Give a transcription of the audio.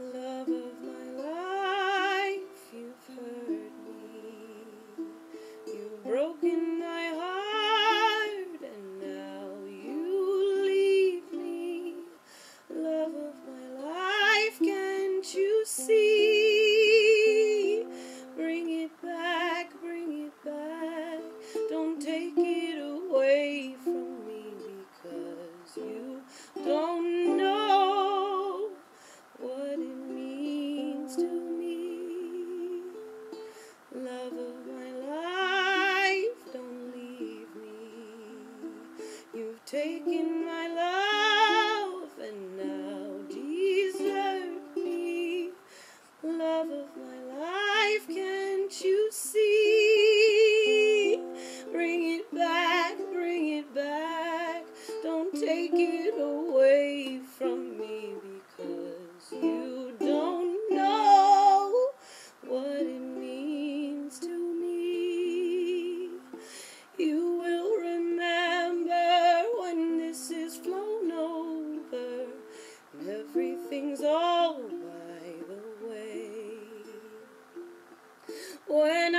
Love of my life, you've hurt me. You've broken Taking my love and now desert me. Love of my life, can't you see? When